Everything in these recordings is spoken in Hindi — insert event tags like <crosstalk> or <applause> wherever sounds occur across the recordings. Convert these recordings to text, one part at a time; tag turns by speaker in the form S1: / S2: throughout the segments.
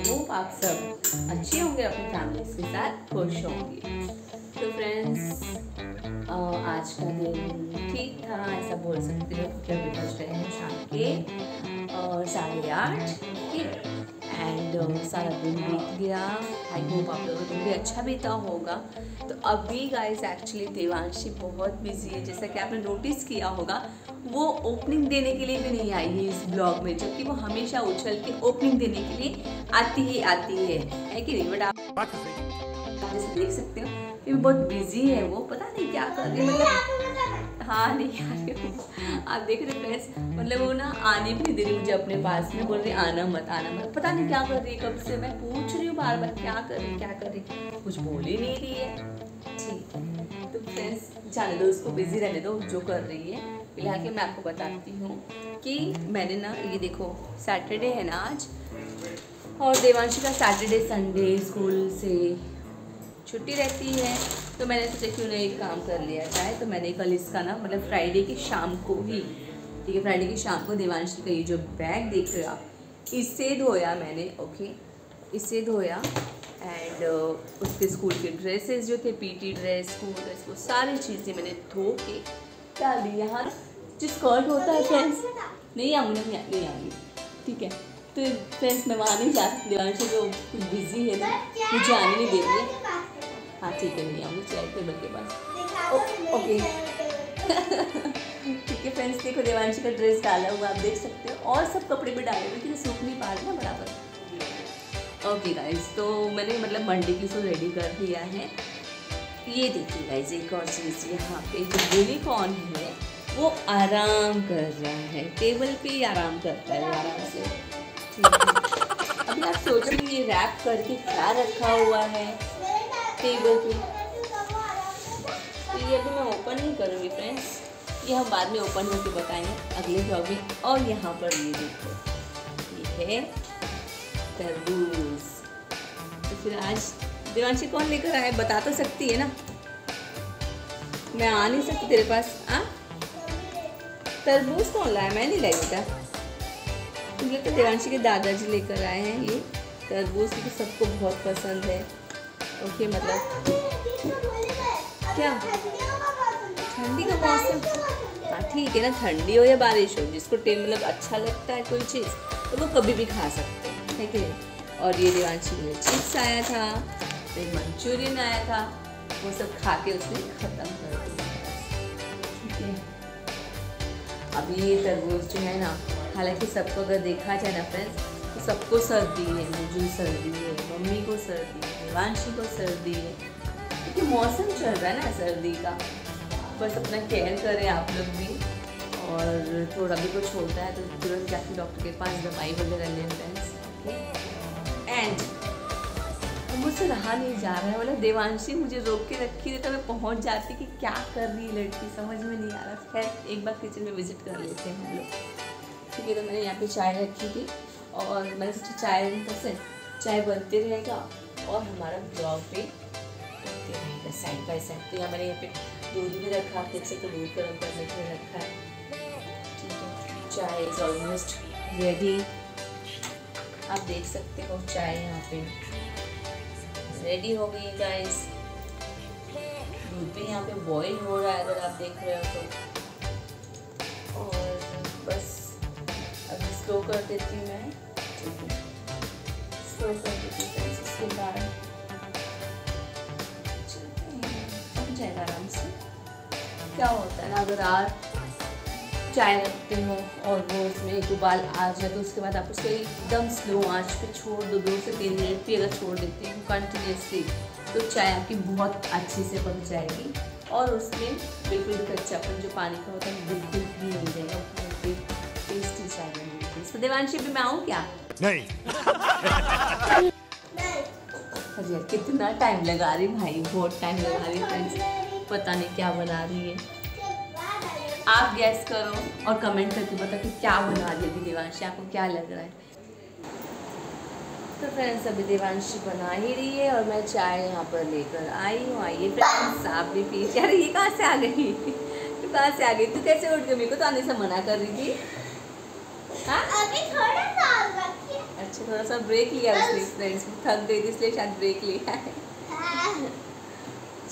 S1: होप आप सब अच्छे होंगे, अपनी फैमिली के साथ खुश होंगे। तो फ्रेंड्स आज का दिन ठीक था, ऐसा बोल सकते हो क्योंकि बज रहे हैं शाम के और साढ़े आठ, ठीक। एंड सारा दिन बीत गया। आई होप आप लोगों का दिन भी अच्छा बीता होगा। तो अभी गाइस एक्चुअली देवांशी बहुत बिज़ी है। जैसा कि आपने नोटिस किया होगा वो ओपनिंग देने के लिए भी नहीं आई है इस ब्लॉग में जबकि वो हमेशा उछल के ओपनिंग देने के लिए आती ही आती है। है कि नहीं? बट आप जैसे देख सकते हो कि बहुत बिज़ी है वो। पता नहीं क्या कर रही मतलब हाँ नहीं आ रही आप देख रहे फ्रेंड्स मतलब वो ना आने भी दे रही मुझे अपने पास। में बोल रही, आना मत आना मत। पता नहीं क्या कर रही है कब से मैं पूछ रही हूँ बार बार क्या कर रही, क्या कर रही? कुछ बोल ही नहीं रही है। ठीक। तो फ्रेंड्स जाने दो, उसको बिज़ी रहने दो, जो कर रही है। फ़िलहाल के मैं आपको बताती हूँ कि मैंने ना, ये देखो सैटरडे है ना आज। और देवांशी का सैटरडे संडे स्कूल से छुट्टी रहती है। तो मैंने सोचा क्यों नहीं एक काम कर लिया जाए। तो मैंने कल इसका ना मतलब फ्राइडे की शाम को ही ठीक है फ्राइडे की शाम को देवांशी का ये जो बैग देख रहे हो आप इससे धोया मैंने ओके? इससे धोया एंड उसके स्कूल के ड्रेसेस जो थे पीटी ड्रेस स्कूल ड्रेस वो सारी चीज़ें मैंने धो के डाल दी यहाँ। जो स्कर्ट होता है फ्रेंड्स नहीं आऊँगी नहीं नहीं आऊँगी ठीक है? तो फ्रेंड्स मैं वहाँ नहीं जा सकती देवांशी जो कुछ बिज़ी है ना मुझे आने नहीं दे रही है हाँ ठीक है नहीं आऊँगी चेयर टेबल के पास ओके। ठीक है फ्रेंड्स देखो देवांशी का ड्रेस डाला हुआ आप देख सकते हो। और सब कपड़े भी डाले हुए क्योंकि सूख नहीं पा रहे ना बराबर। ओके गाइज़ तो मैंने मतलब मंडे की सो रेडी कर दिया है। ये देखिए गाइज़ एक और चीज़ यहाँ पे जो यूनिकॉर्न है वो आराम कर रहा है। टेबल पे ही आराम करता है आराम से। अभी आप सोच रहे ये रैप करके क्या रखा हुआ है? टेबल पे तो ये अभी मैं ओपन नहीं करूँगी फ्रेंड्स ये हम बाद में ओपन करके बताएँगे अगले ब्लॉग में और यहाँ पर ये देखो, ये है तरबूज। तो फिर आज देवांशी कौन लेकर आया बता तो सकती है ना? मैं आ नहीं सकती तेरे पास, आ? तरबूज कौन लाया? मैं नहीं लाई बेटा। तो देवांशी के दादाजी लेकर आए हैं ये। तरबूज सबको बहुत पसंद है। ओके मतलब। क्या? ठंडी का मौसम? हाँ ठीक है ना, ठंडी हो या बारिश हो, जिसको टेम मतलब अच्छा लगता है कोई चीज़ तो वो कभी भी खा सकते हैं ठीक है और ये देवांशी लिए चिप्स आया था, फिर मंचूरियन आया था, वो सब खा के उसने ख़त्म कर दिया। अब ये तरबूज जो है ना, हालाँकि सबको अगर देखा जाए ना फ्रेंड्स सबको सर्दी है, मुझे सर्दी है, मम्मी को सर्दी है देवांशी को सर्दी है। क्योंकि मौसम चल रहा है ना सर्दी का। बस अपना केयर करें आप लोग भी। और थोड़ा भी कुछ होता है तो तुरंत जाके डॉक्टर के पास दवाई वगैरह लें फ्रेंड्स एंड मुझसे रहा नहीं जा रहा है। मतलब देवांशी, मुझे रोक के रखी थी तो मैं पहुँच जाती कि क्या कर रही है लड़की, समझ में नहीं आ रहा। खैर, एक बार किचन में विज़िट कर लेते हैं हम लोग। ठीक है तो मैंने यहाँ पे चाय रखी थी। और मैं चाय से चाय बनते रहेगा और हमारा ब्लॉग भी बनते रहेगा साइड बाई साइड तो यहाँ मैंने यहाँ पे दूध भी रखा, फिर से तो दूध गर्म करने के लिए रखा है। है, चाय इज़ ऑलमोस्ट रेडी आप देख सकते हो चाय यहाँ पे रेडी हो गई गाइस दूध भी यहाँ पे बॉईल हो रहा है, अगर आप देख रहे हो तो। और बस, अभी स्लो कर देती हूँ मैं। आराम से क्या होता है ना, अगर आप चाय रखते हो और वो उसमें एक उबाल आ जाए तो उसके बाद आप उसको एकदम स्लो आँच पे छोड़ दो दो से तीन मिनट भी अगर छोड़ देते हो कंटिन्यूसली तो चाय आपकी बहुत अच्छे से पक जाएगी और उसमें बिल्कुल कच्चापन जो पानी का होता है बिल्कुल भी नहीं जाएगा। तो देवांशी भी मैं आऊँ क्या?
S2: नहीं। <laughs>
S1: अरे कितना टाइम लगा रही भाई बहुत टाइम लगा रही फ्रेंड्स पता नहीं क्या बना रही है। आप गैस करो और कमेंट करके बता कि क्या बना रही है देवांशी। आपको क्या लग रहा है? तो फ्रेंड्स अभी देवांशी बना ही रही है और मैं चाय यहाँ पर लेकर आई हूँ। आइए फ्रेंड्स आप भी पी यार ये कहाँ से आ गई? तू कहाँ से आ गई? तू कैसे उठ गई? मेरे को तो आने से मना कर रही थी।
S3: अभी थोड़ा सा
S1: अच्छा थोड़ा सा ब्रेक लिया उसने फ्रेंड्स थक गई थी इसलिए शायद ब्रेक लिया है।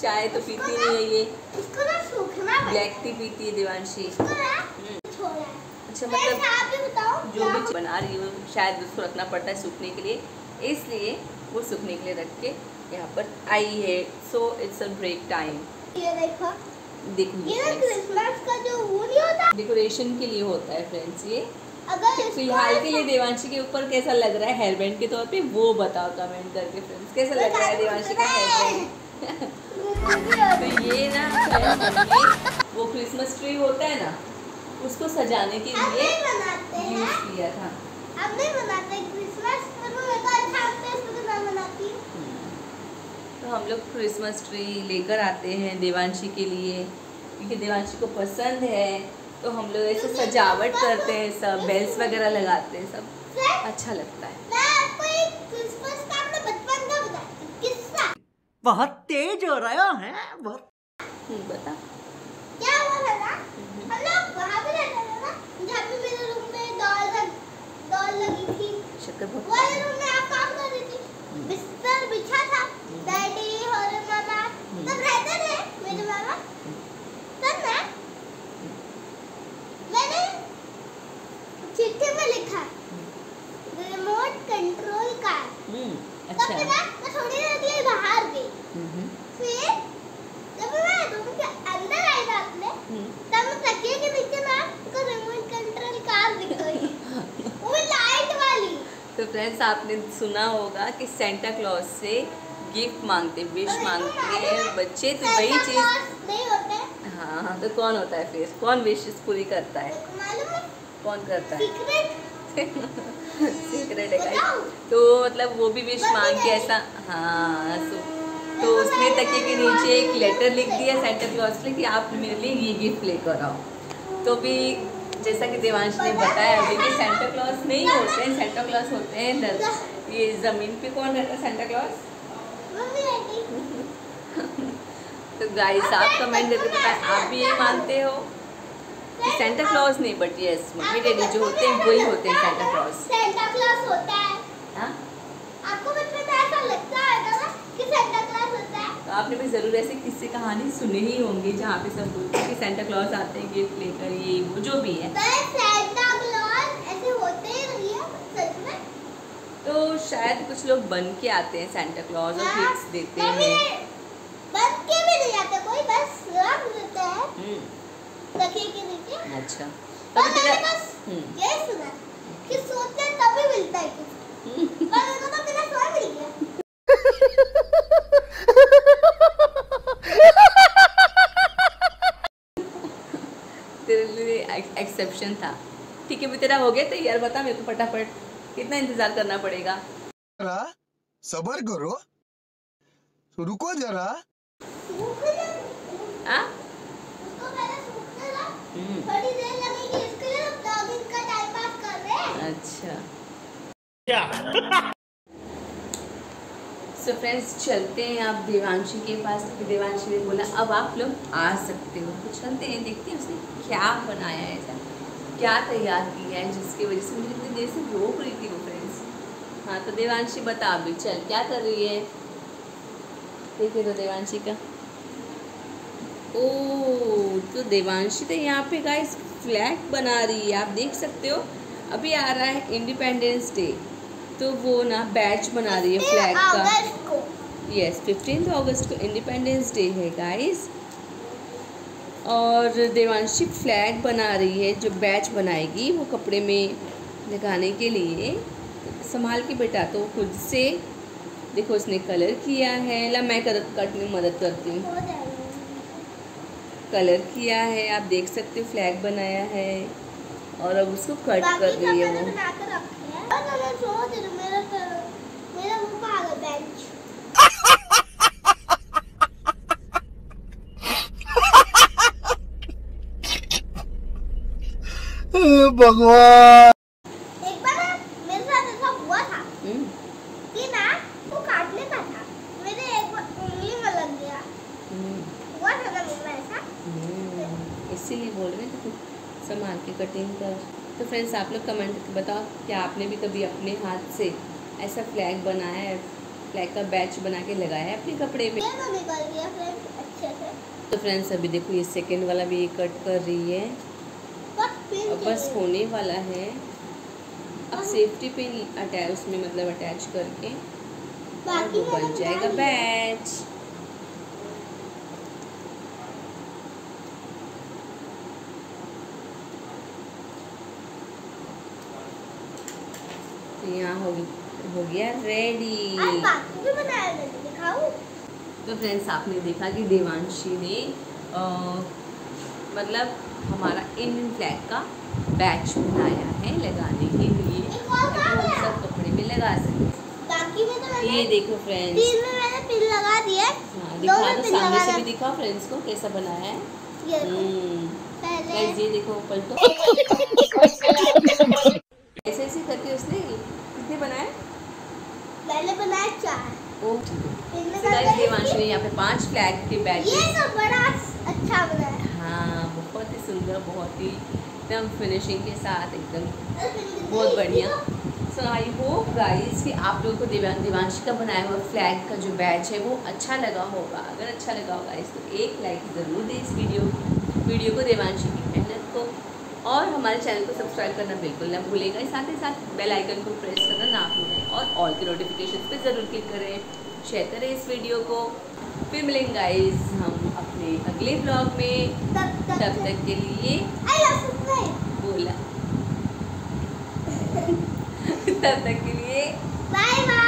S1: चाय तो पीती नहीं है ये।
S2: इसको ना सूखना
S1: ब्लैक टी पीती है देवांशी हम्म। अच्छा मतलब
S2: आप भी बताओ
S1: जो भी बना रही हूँ शायद उसको रखना पड़ता है सूखने के लिए। इसलिए वो सूखने के लिए रख के यहाँ पर आई है। So it's a break time
S2: ये देखो।
S1: देखो
S2: ये क्रिसमस का जो वो नहीं होता?
S1: डेकोरेशन के लिए होता है फ्रेंड्स ये।
S2: अगर
S1: फ़िलहाल के लिए देवांशी के ऊपर कैसा लग रहा है हेयर बैंड के तौर पे? वो बताओ कमेंट करके फ्रेंड्स कैसा लग रहा है देवांशी का हेयर बैंड <laughs> तो ये ना वो क्रिसमस ट्री होता है ना उसको सजाने के लिए यूज़ किया था।
S2: अब नहीं बनाते क्रिसमस अच्छा तो मैं बनाती हूँ।
S1: तो हम लोग क्रिसमस ट्री लेकर आते हैं देवांशी के लिए क्योंकि देवांशी को पसंद है। तो हम लोग ऐसे सजावट करते हैं सब बेल्स वगैरह लगाते हैं सब अच्छा लगता है।
S2: मैं आपको एक क्रिसमस का अपने बचपन का बताती किस्सा।
S3: बहुत तेज हो रहा है बहुत
S1: हम्म, बता।
S2: क्या हुआ था ना हम लोग वहाँ पे रहते थे ना जहाँ पे मेरे रूम में डॉल लग डॉल लगी थी
S1: शक्कर
S2: वो
S1: भोग
S2: वाले रूम में आप काम कर रही थी बिस्तर बिछा था डैडी और मामा सब रहते थे मेरे मामा तब ना मैंने चिट्ठी में लिखा रिमोट कंट्रोल कार
S1: हम्म,
S2: तब
S1: अच्छा
S2: फिर ना मैं थोड़ी देर के लिए बाहर गई
S1: हम्म,
S2: फिर जब मैं रूम के अंदर आई रात में
S1: हम्म।
S2: तब मैं तकिए के नीचे ना को रिमोट कंट्रोल कार दिख गई वो लाइट वाली
S1: फ्रेंड्स आपने सुना होगा कि सेंटा क्लॉज से गिफ्ट मांगते विश मांगते हैं बच्चे तो वही चीज़ हाँ। हाँ तो कौन होता है फिर? कौन विशेष पूरी करता है? कौन करता है?
S2: सीक्रेट
S1: सीक्रेट <laughs> है तो मतलब वो भी विश मांग के ऐसा। हाँ सो तो उसने तकिए के नीचे एक लेटर लिख दिया सेंटा क्लॉज के लिए कि आप मेरे लिए ये गिफ्ट लेकर आओ। तो भी जैसा कि देवांश ने बताया अभी कि सेंटा क्लॉस नहीं होते हैं सेंटा क्लॉस होते हैं दर- ये ज़मीन पे कौन रहता है सेंटा
S2: क्लॉस <laughs>
S1: तो गाइस आप कमेंट करके बताएँ आप भी ये मानते हो? कि सेंटा क्लॉज नहीं बट यस मम्मी, डैडी जो होते हैं, वही होते हैं सेंटा क्लॉस
S2: सेंटा क्लॉस होता हाँ आपको बचपन में ऐसा लगता है ना कि सेंटा क्लॉज होता है
S1: तो आपने भी ज़रूर ऐसे किस्से कहानी सुने ही होंगे जहाँ पे सब बोलते हैं कि सेंटा क्लॉज आते हैं गिफ्ट लेकर ये वो जो भी है।
S2: पर सेंटा क्लॉज ऐसे होते ही नहीं है सच में?
S1: तो शायद कुछ लोग बन के आते हैं सेंटा क्लॉज और गिफ्ट्स देते
S2: मम्मी,
S1: हैं।
S2: बन के भी नहीं आते कोई बस रख देते हैं।
S1: हम्म,
S2: तकिए के नीचे
S1: अच्छा।
S2: पर
S1: तभी
S2: मैंने
S1: तेरा
S2: बस
S1: हम्म,
S2: ये सुना कि सोचते हैं तभी मिलता है कुछ पर मेरे को तो बिना सोए मिल गया
S1: तेरे लिए एक्सेप्शन था। ठीक है भी तेरा हो गया तैयार बता मेरे को फटाफट। कितना इंतज़ार करना पड़ेगा?
S4: सबर करो। रुको जरा।
S1: आ?
S2: उसको पहले सूखने दो।
S1: हम्म,
S2: थोड़ी देर लगेगी इसके लिए ब्लॉगिंग का टाइम पास कर रहे हैं।
S1: अच्छा। सो फ्रेंड्स चलते हैं आप देवांशी के पास। क्योंकि देवांशी ने बोला अब आप लोग आ सकते हो। तो चलते हैं देखते हैं उसने क्या बनाया है ऐसा। क्या तैयार किया है जिसकी वजह से मुझे इतनी देर से रोक रही थी वो फ्रेंड्स हाँ तो देवांशी बता अभी चल क्या कर रही है? देखिए तो देवांशी का। ओ तो देवांशी तो यहाँ पे गाइस फ्लैग बना रही है आप देख सकते हो। अभी आ रहा है इंडिपेंडेंस डे तो वो ना बैच बना रही है फ्लैग का। यस फिफ्टीन अगस्त को इंडिपेंडेंस डे है गाइस और देवांशी फ्लैग बना रही है जो बैच बनाएगी वो कपड़े में लगाने के लिए। संभाल के बेटा तो खुद से देखो उसने कलर किया है। ला मैं कर कटने में मदद करती हूँ। कलर किया है आप देख सकते हो फ्लैग बनाया है। और अब उसको कट कर रही है वो
S2: बना कर रखे हैं और मैंने सोच रही हूँ, मेरा तो- मेरा मुँह पे आ गया बेंच
S4: भगवान।
S2: एक बार मेरे साथ ऐसा हुआ था।
S1: हम्म,
S2: कि ना वो काटने का था। मेरे एक उंगली में लग गया।
S1: हम्म,
S2: हुआ था ना मेरे ऐसा?
S1: हम्म, इसीलिए बोल रहे थे तू संभाल के कटिंग कर। तो फ्रेंड्स आप लोग कमेंट करके बताओ क्या आपने भी कभी अपने हाथ से ऐसा फ्लैग बनाया है? फ्लैग का बैच बना के लगाया है अपने कपड़े में?
S2: तो निकल गया फ्रेंड्स अच्छे से।
S1: तो फ्रेंड्स अभी देखो ये सेकेंड वाला भी कट कर रही है। अब बस होने वाला है। अब सेफ्टी पिन अटैच उसमें मतलब अटैच करके। और वो बन जाएगा बैच तो यहाँ हो हो गया रेडी तो फ्रेंड्स आपने देखा कि देवांशी ने अ, मतलब हमारा इंडियन फ्लैग का बैच बनाया है लगाने के लिए। हम सब कपड़े में लगा सकें।
S2: बाकी में तो मैंने
S1: ये देखो फ्रेंड्स
S2: तीन में मैंने पिन लगा दिया
S1: हाँ। दिखा दो सामने से भी दिखाओ फ्रेंड्स को कैसा बनाया है।
S2: ये
S1: हम्म।
S2: पहले
S1: ये देखो पलटो ऐसे ऐसे करके उसने कितने बनाए?
S2: मैंने बनाया चार।
S1: ओ
S2: इनमें
S1: तो यहाँ पे पाँच फ्लैग के बैच
S2: ये तो बड़ा अच्छा बनाया
S1: हाँ बहुत ही सुंदर, बहुत ही एकदम फिनिशिंग के साथ एकदम बहुत बढ़िया। सो आई होप गाइस कि आप लोगों को देवां देवांशी का बनाया हुआ फ्लैग का जो बैच है वो अच्छा लगा होगा। अगर अच्छा लगा होगा इस तो एक लाइक ज़रूर दें इस वीडियो वीडियो को देवांशी की मेहनत को। और हमारे चैनल को सब्सक्राइब करना बिल्कुल ना भूलेगा। साथ ही साथ बेल आइकन को प्रेस करना ना भूलें। और ऑल के नोटिफिकेशन पे ज़रूर क्लिक करें। शेयर करें इस वीडियो को। फिर मिलेंगे गाइस हम मिलते हैं अगले ब्लॉग में
S2: तब तक,
S1: तब तक के लिए बोला। <laughs> तब तक के लिए
S2: बाय बाय